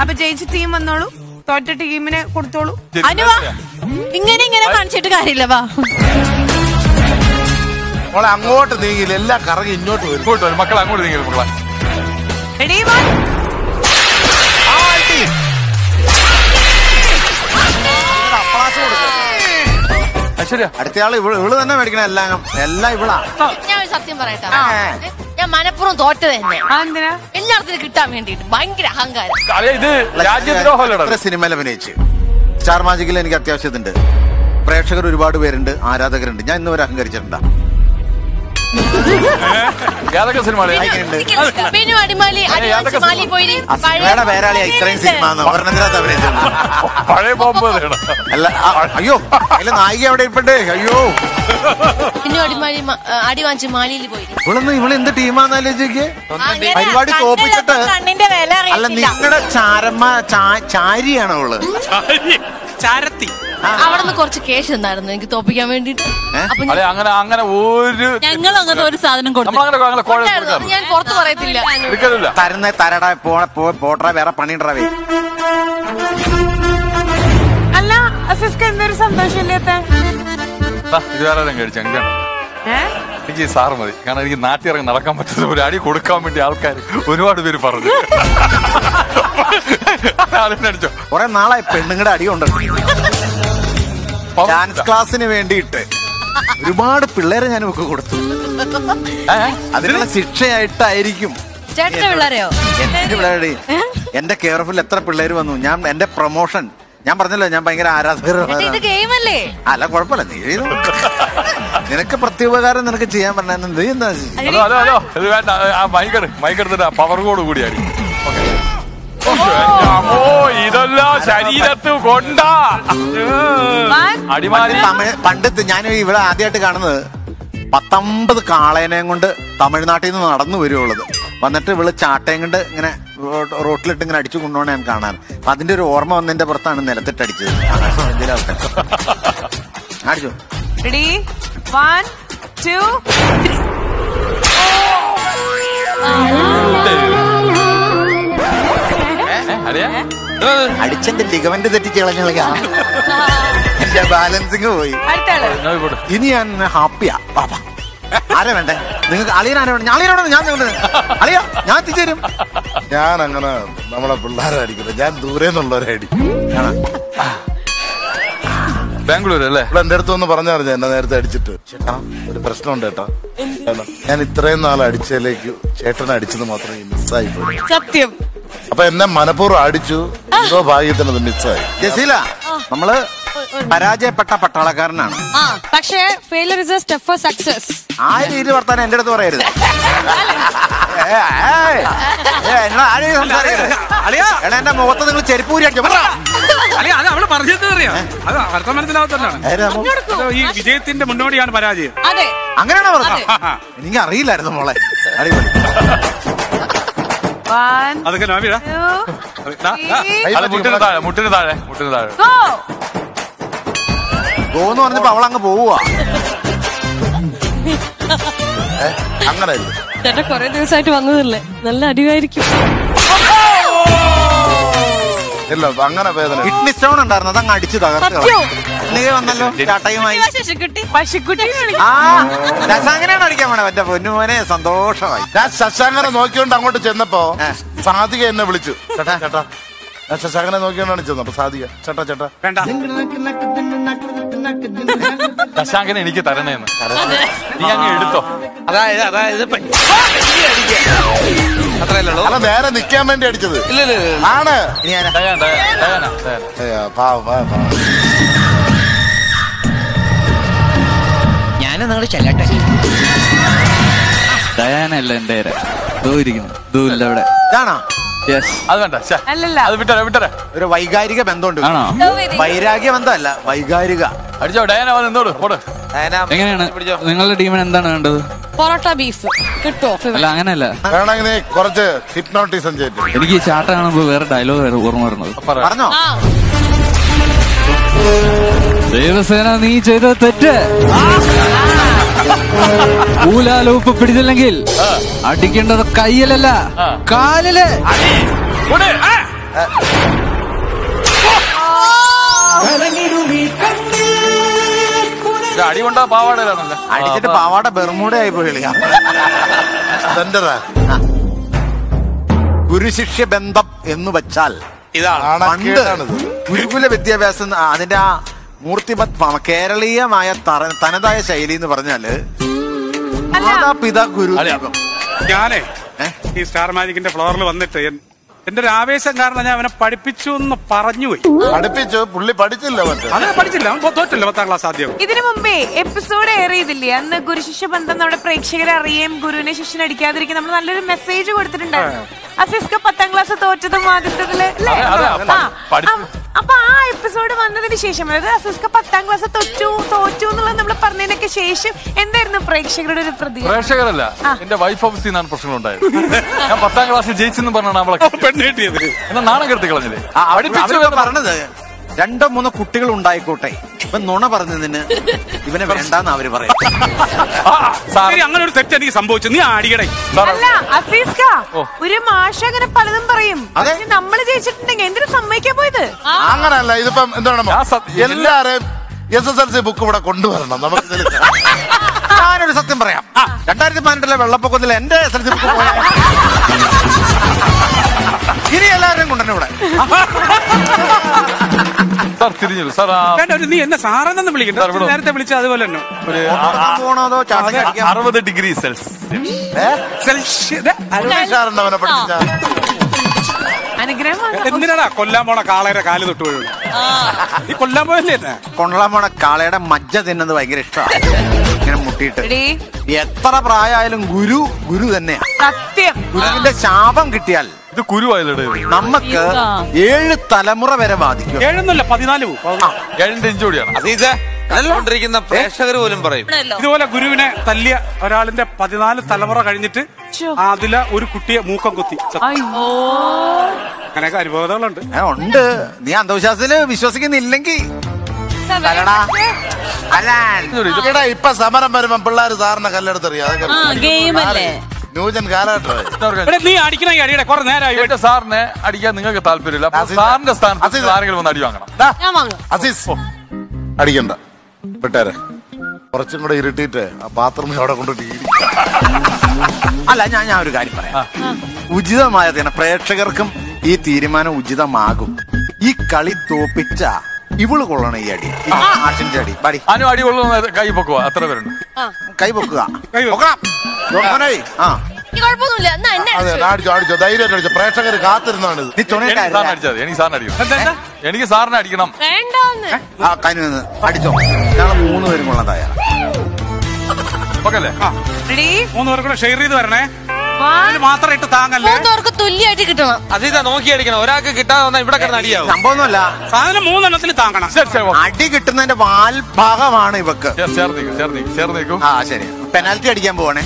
അപ്പൊ ജയിച്ച ടീം വന്നോളൂ. തോറ്റ ടീമിനെ കൊടുത്തോളൂ. അനുവ ഇങ്ങനെ ഇങ്ങനെ കാണിച്ചിട്ട് കാര്യമില്ല വാ. മോളെ അങ്ങോട്ട് നീങ്ങില്ല എല്ലാം കറങ്ങി ഇങ്ങോട്ട് വരും. ഇങ്ങോട്ട് വരും. മക്കളെ അങ്ങോട്ട് നീങ്ങി മക്കളെ. റെഡി വൺ ഇവൾ ഇവൾ തന്നെ മേടിക്കണ എല്ലാം എല്ലാം ഇവളാ. ഞാൻ ഒരു സത്യം പറയട്ടെ. ഞാൻ മനഃപൂർവം തോറ്റത് തന്നെ എന്തിനാ? എല്ലായിടത്തിനും കിട്ടാൻ വേണ്ടിട്ട് ഭയങ്കര അഹങ്കാരം. അതെ ഇത് രാജ്യദ്രോഹമല്ലടാ. സിനിമയിൽ അഭിനയിച്ച്? സ്റ്റാർ മാജിക്കിൽ എനിക്ക് അത്യാവശ്യത്തിണ്ട്. പ്രേക്ഷകർ ഒരുപാട് പേരുണ്ട് ആരാധകരുണ്ട്. ഞാൻ ഇന്നുവരെ അഹങ്കരിച്ചിട്ടുണ്ടാ. ഏതൊക്കെ സിനിമ പിന്നെ അടിമാലി അടിമാലി പോയി. പേരാളിയാ ഇത്രയും സിനിമ ഒരെണ്ണത്തിനകത്ത് അഭിനയിച്ചിട്ടുണ്ട് പഴയ ബോംബ് അല്ല അയ്യോ അതിലെ നായിക അവിടെ ഇപ്പണ്ടേ? അയ്യോ. പിന്നെ അടിമാലി അടി വാങ്ങിച്ച് മാലിയിൽ പോയി. ഇവളൊന്നും ഇവൾ എന്ത് ടീമാന്നാലോചിക്ക് അങ്ങനെ പരിപാടി തോപ്പിച്ചിട്ട് കണ്ണിന്റെ വില അല്ല നിങ്ങളുടെ ചാരമ്മ ചാരിയാണ് അവൾ? ചാരത്തി. അവിടെ നിന്ന് കുറച്ച് കേസ് ഉണ്ടായിരുന്നു എനിക്ക് തോപ്പിക്കാൻ വേണ്ടിട്ട് അങ്ങനെ അങ്ങനെ ഒരു ഞങ്ങൾ അങ്ങനത്തെ ഒരു സാധനം കൊടുത്തു. അങ്ങനെ ഞാൻ പുറത്ത് പറയത്തില്ല. തരുന്ന തരടാ പോണ പോ- പോട്രാ വേറെ പണിയുണ്ടാവേ അല്ല അസിസ്ക എന്തൊരു ദാ, ഇത് വേറെ ആരും കഴിച്ചു എനിക്ക് എനിക്ക് ഈ സാറ് മതി. കാരണം എനിക്ക് നാട്ടിറങ്ങി നടക്കാൻ പറ്റുന്ന ഒരു അടി കൊടുക്കാൻ വേണ്ടി ആൾക്കാർ ഒരുപാട് പേര് പറഞ്ഞു. അടിച്ചോ. കുറെ നാളായി പെണ്ണുങ്ങളുടെ അടി കൊണ്ടുണ്ട് ഡാൻസ് ക്ലാസ്സിന് വേണ്ടിയിട്ട് ഒരുപാട് പിള്ളേരെ ഞാൻ ഒക്കെ കൊടുത്തു. അതിനുള്ള ശിക്ഷയായിട്ടായിരിക്കും. എന്റെ പിള്ളേരുടെ എന്റെ കെയർഫുൾ എത്ര പിള്ളേര് വന്നു? ഞാൻ എന്റെ പ്രൊമോഷൻ. ഞാൻ പറഞ്ഞല്ലോ ഞാൻ ഭയങ്കര ആരാധകരാണ് ഗെയിം അല്ലേ കുഴപ്പമില്ല നീ ചെയ്തു. നിനക്ക് പ്രത്യുപകാരം നിനക്ക് ചെയ്യാൻ പറഞ്ഞാൽ നീ എന്താ ഹലോ ഹലോ ഹലോ. ഇത് വേണ്ട ആ മൈക്ക് മൈക്കെടുത്തിട്ട് പവർ കോഡ് കൂടി അടി ഓ. ഇതെല്ലാം ശരീരത്ത് കൊണ്ടാ. അടിമാലി. തമിഴ് പണ്ട് ഞാൻ ഇവിടെ ആദ്യമായിട്ട് കാണുന്നത് പത്തൊമ്പത് കാളേനെയും കൊണ്ട് തമിഴ്നാട്ടിൽ നിന്ന് നടന്നു വരുവുള്ളത് വന്നിട്ട് ഇവൾ ചാട്ടയും കൊണ്ട് ഇങ്ങനെ റോട്ടിലിട്ട് ഇങ്ങനെ അടിച്ചു കൊണ്ടുപോകണ ഞാൻ കാണാൻ അപ്പൊ അതിന്റെ ഒരു ഓർമ്മ വന്നതിന്റെ പുറത്താണ് നിലത്തിട്ട് അടിച്ചത്. അടിച്ചു അടിച്ചോ റെഡി വൺ ടു അടിച്ചെന്റെ ലിഗമെന്റ് തെറ്റിച്ച് കളഞ്ഞ എന്റെ ബാലൻസിങ് പോയി. ഇനി ഞാൻ ഹാപ്പിയാ. പാപ്പ ആരാ വേണ്ടേ? നിങ്ങൾക്ക് അളിയനാണ്? വേണ്ടേ അളിയനോട് ഞാൻ അളിയ ഞാൻ എത്തിച്ചേരും. ഞാൻ അങ്ങനെ നമ്മളെ പിള്ളേരെ അടിക്കുന്നത് ഞാൻ ദൂരെ നിന്നുള്ളവരായിരിക്കും. ബാംഗ്ലൂർ അല്ലേ ഇവിടെ എന്റെ അടുത്ത് ഒന്ന് പറഞ്ഞറിഞ്ഞ എന്നെ നേരത്തെ അടിച്ചിട്ട്. ചേട്ടാ ഒരു പ്രശ്നമുണ്ട് ചേട്ടാ. ഏട്ടാ, ഞാൻ ഇത്രയും നാൾ അടിച്ചതിലേക്ക് ചേട്ടനെ അടിച്ചത് മാത്രമേ മിസ്സായി പോയി. സത്യം. അപ്പൊ എന്നെ മനഃപൂർവം അടിച്ചു. എന്തോ ഭാഗ്യത്തിന് അത് മിസ്സായി. ജസീല നമ്മൾ പരാജയപ്പെട്ട പട്ടാളക്കാരനാണ്. ആ പക്ഷേ failure is a step for success ആ രീതി വർത്താനം എന്റെ അടുത്ത് പറയരുത്. എടാ എന്റെ മുഖത്ത് നിങ്ങൾ ചെരുപ്പൂരി അത് അവൾ പറഞ്ഞത് അറിയാം? അത് അർത്ഥം മനസ്സിലാവത്തല്ലാണ് ഈ വിജയത്തിന്റെ മുന്നോടിയാണ് പരാജയം. അതെ. അങ്ങനെയാണോ പറഞ്ഞത് എനിക്ക് അറിയില്ലായിരുന്നു മോളെ. അടിപൊളി. അതൊക്കെ നോവിടാ ടു അല്ല മുട്ടിന് താഴെ മുട്ടിന് താഴെ മുട്ടിന് താഴെ. ഗോ ഗോന്ന് പറഞ്ഞപ്പോ അവളങ്ങ് പോവുക അങ്ങനെ. ചേട്ടാ കൊറേ ദിവസമായിട്ട് വന്നതല്ലേ? നല്ല അടിവായിരിക്കും. ഇല്ല അങ്ങനെ വേദന. കിഡ്നി സ്റ്റോൺ ഉണ്ടായിരുന്നു അതങ്ങ് അടിച്ചു തകർത്ത്? നീ വന്നല്ലോ ചാട്ടയുമായി. ശശിക്കുട്ടി പശുക്കുട്ടി? ആ അങ്ങനെയാണ് അടിക്കാൻ വേണം എന്റെ പൊന്നുമോനെ സന്തോഷമായി. ഞാൻ ശശാങ്കനെ നോക്കിക്കൊണ്ട് അങ്ങോട്ട് ചെന്നപ്പോ സാധിക എന്നെ വിളിച്ചു. ചേട്ടാ ചേട്ടാ ഞാൻ ശശാങ്കനെ നോക്കിയാണ് ചെന്നത് അപ്പൊ സാധിക ചേട്ടാ ചേട്ടാ. വേണ്ട. ശശാങ്കനെ എനിക്ക് തരണേന്ന്. നീ അങ്ങ് എടുത്തോ. അതായത് അതായത് അത്രയല്ലോ അല്ല നേരെ നിക്കാൻ വേണ്ടി അടിച്ചത്. ഇല്ല ഇല്ല ഇല്ല. ആണ്. ഞാനും. ഞാൻ നിങ്ങൾ ചെല്ലട്ടെ ഡയാനല്ല എന്റെ ദൂരിക്കുന്നു. ഇരിക്കുന്നു ദൂ ഇല്ല അവിടെ. യെസ് അത് വേണ്ട ശ്ശെ. അല്ലല്ല. അത് വിട്ടരെ വിട്ടരെ. ഒരു വൈകാരിക ബന്ധമുണ്ട്. ആണോ? വൈരാഗ്യ ബന്ധമല്ല വൈകാരിക. അടിച്ചോ ഡയന വന്ന് നിന്നോട് പോട്. എങ്ങനെയാണ്? നിങ്ങളുടെ ടീമിന് എന്താണ് വേണ്ടത്? പൊറോട്ട ബീഫ് കിട്ടോ? അല്ല അങ്ങനെയല്ല. വേണമെങ്കിൽ നീ കുറച്ച് ഹിപ്നോട്ടിസം ചെയ്തു എനിക്ക് ഈ ചാട്ട കാണുമ്പോ വേറെ ഡയലോഗ് ഓർമ്മ വരുന്നത്. പറ. പറഞ്ഞോ? ആ. ദേവസേന നീ ചെയ്ത തെറ്റ്. ഊലാലോപ്പ് പിടിച്ചില്ലെങ്കിൽ അടിക്കേണ്ടത് കയ്യിലല്ല കാലിൽ. അടി. കൊണ്ടാ പാവാടയിലാണല്ലോ അടിച്ചിട്ട് പാവാട ബെർമൂട ആയി പോയി ഗുരുശിക്ഷ ഗുരുശിഷ്യ ബന്ധം എന്ന് വെച്ചാൽ ഇതാണ്. പണ്ട്. ഗുരുകുല വിദ്യാഭ്യാസം അതിന്റെ ആ മൂർത്തിമത് കേരളീയമായ തറ- തനതായ ശൈലി എന്ന് പറഞ്ഞാൽ മാതാപിതാ ഗുരു അതെ. ഞാനേ ഈ സ്റ്റാർ മാജിക്കിന്റെ ഫ്ലോറിൽ വന്നിട്ട് എന്റെ ഒരു ആവേശം കാരണം ഞാൻ അവനെ പഠിപ്പിച്ചു എന്ന് പറഞ്ഞു പോയി പഠിപ്പിച്ചു പുള്ളി പഠിച്ചില്ല അങ്ങനെ പഠിച്ചില്ല അവൻ തോറ്റില്ല പത്താം ക്ലാസ് ആദ്യം. ഇതിനു മുമ്പേ എപ്പിസോഡ് എയർ ചെയ്തില്ലേ? അന്ന് ഗുരുശിഷ്യ ബന്ധം നമ്മുടെ പ്രേക്ഷകരെ അറിയേം ഗുരുവിനെ ശിഷ്യൻ അടിക്കാതിരിക്കും നമ്മൾ നല്ലൊരു മെസ്സേജ് കൊടുത്തിട്ടുണ്ടായിരുന്നു. അസിസ്ക പത്താം ക്ലാസ് തോറ്റതും ആദ്യത്തതിൽ അപ്പൊ ആ എപ്പിസോഡ് വന്നതിന് ശേഷം അതായത് അസിസ്ക പത്താം ക്ലാസ് തൊറ്റു തോറ്റു എന്നുള്ളത് നമ്മൾ പറഞ്ഞതിനൊക്കെ ശേഷം എന്തായിരുന്നു പ്രേക്ഷകരുടെ ഒരു പ്രതികരണം? പ്രേക്ഷകരല്ല എന്റെ വൈഫ് ഓഫീസിൽ നിന്നാണ് പ്രശ്നം ഉണ്ടായത്. ഞാൻ പത്താം ക്ലാസ്സിൽ ജയിച്ചെന്ന് പറഞ്ഞാണ് അവളെ എന്നാ നാണം കെടുത്തി കളഞ്ഞില്ലേ? പറഞ്ഞത് രണ്ടോ മൂന്നോ കുട്ടികൾ ഉണ്ടായിക്കോട്ടെ. ഇപ്പൊ നുണ പറഞ്ഞതിന് ഇവനെ വേണ്ടെന്ന് അവർ പറയും ശരി, അങ്ങനെ ഒരു തെറ്റ് എനിക്ക് സംഭവിച്ചു. നീ ആടിയടേ അല്ല ഒരു മാഷ അങ്ങനെ പലതും പറയും. നമ്മൾ ജയിച്ചിട്ടുണ്ടെങ്കിൽ എന്തിനു സമ്മതിക്കാൻ പോയത്? അങ്ങനല്ല ഇതിപ്പം എന്താണ് എല്ലാരെയും S S L C book ഇവിടെ കൊണ്ടുവരണം. നമുക്ക് ഞാനൊരു സത്യം പറയാം. രണ്ടായിരത്തി പതിനെട്ടിലെ വെള്ളപ്പൊക്കത്തിൽ എന്റെ എസ് എൽ സി ബുക്ക് തിരിഞ്ഞു സാർ വേണ്ട ഒരു നീ എന്നെ സാറെന്നു സാർ, ഇവിടെ വിളിക്കണ്ട നേരത്തെ വിളിച്ച അതുപോലെ തന്നെ. ഒരു പോണതോ അറുപത് ഡിഗ്രി സെൽഷ്യസ്. എന്തിനാടാ? കൊല്ലാൻ പോണ കാളയുടെ കാൽ തൊട്ട് വീഴുന്നു ഈ കൊല്ലാൻ പോയല്ലേ കൊള്ളാൻ പോണ കാളയുടെ മജ്ജ തിന്നത് ഭയങ്കര ഇഷ്ടമാണ്. ഇങ്ങനെ മുട്ടിയിട്ട്. എത്ര പ്രായമായാലും ഗുരു ഗുരു തന്നെയാ. സത്യം. ഗുരുവിന്റെ ശാപം കിട്ടിയാൽ ഇത് കുരുവായില്ലേ നമുക്ക് ഏഴ് തലമുറ വരെ ബാധിക്കും. ഏഴൊന്നുമില്ല പതിനാല് ഏഴിന്റെ ഇഞ്ചോടിയാണ് അതീത് കണ്ടുകൊണ്ടിരിക്കുന്ന പ്രേക്ഷകർ പോലും പറയും. ഇതുപോലെ ഗുരുവിനെ തല്ലിയ ഒരാളിന്റെ പതിനാല് തലമുറ കഴിഞ്ഞിട്ട് അതില ഒരു കുട്ടിയെ മൂക്കം കുത്തി. അയ്യോ. അങ്ങനെയൊക്കെ അനുഭവങ്ങളുണ്ട്. ഉണ്ട്. നീ അന്ധവിശ്വാസത്തിൽ വിശ്വസിക്കുന്നില്ലെങ്കിൽ ഇപ്പൊ സമരം വരുമ്പോ പിള്ളേര് സാറിനെ കല്ലെടുത്തറിയാം? അതൊക്കെ ന്യൂജൻ കാലഘട്ടമായി എടാ, നീ അടിക്കണ ഈ അടിയുടെ കുറെ നേരമായി സാറിനെ അടിക്കാൻ നിങ്ങൾക്ക് താല്പര്യമില്ല. അപ്പൊ അസീസ്. സാറിന്റെ സ്ഥാനത്ത്. ആരെങ്കിലും വന്ന് അടി വാങ്ങണം. ദാ, ഞാൻ വാങ്ങും. അസീസ് അടിക്കണ്ട. വിട്ടേരെ കുറച്ചും കൂടെ ഇരുട്ടിയിട്ട് ആ ബാത്റൂമിൽ അവിടെ കൊണ്ടിട്ട് അല്ല ഞാൻ ഞാൻ ഒരു കാര്യം പറയാം. ഉചിതമായ തന്നെ പ്രേക്ഷകർക്കും ഈ തീരുമാനം ഉചിതമാകും. ഈ കളി തോപ്പിച്ച ഇവൾ കൊള്ളണം ഈ അടി. ഈ ആട്ടിന്റെ അടി. പാടി അനു അടി കൊള്ളുന്ന കൈ പൊക്കുക അത്ര പേരുണ്ട്. കൈ പൊക്കുക. പൊക്കണം. ജോൺസോനേ, ആ. കുഴപ്പമൊന്നുമില്ല. എന്നാ എന്നെ അതെ അടിച്ചു. അടിച്ചോ അടിച്ചോ. ധൈര്യമായിട്ട് അടിച്ചോ. പ്രേക്ഷകർ കാത്തിരുന്നാണിത് നീ എനിക്ക് സാറിനെ എനിക്ക് സാറിനെ അടിക്കണം. എന്താ, എന്താ? എനിക്ക് സാറിനെ അടിക്കണം. വേണ്ടാന്ന്. ആ കനു നിന്ന് അടിച്ചോ. ഞങ്ങൾ മൂന്ന് പേരും കൊള്ളാൻ തയ്യാറാണ് ഓക്കെ അല്ലേ മൂന്ന് പേർക്കൂടെ ഷെയർ ചെയ്ത് വരണേ. വൺ അതിന് മാത്രം ഇട്ട് താങ്ങല്ലേ മൂന്നവർക്ക് തുല്യമായിട്ട് കിട്ടണം അതീത നോക്കി അടിക്കണം ഒരാൾക്ക് കിട്ടാതെ വന്നാൽ ഇവിടെ കിടന്ന് അടിയാവും സംഭവമൊന്നുമല്ല സാധനം മൂന്നെണ്ണത്തിൽ താങ്ങണം ശരി ശരി. അടി കിട്ടുന്നതിന്റെ വാൽഭാഗമാണ് ഇവക്ക് ചേർ- ചേർന്നേക്കും ചേർന്നേക്കും ചേർന്നേക്കും ആ ശരി പെനാൽറ്റി അടിക്കാൻ പോവാണേ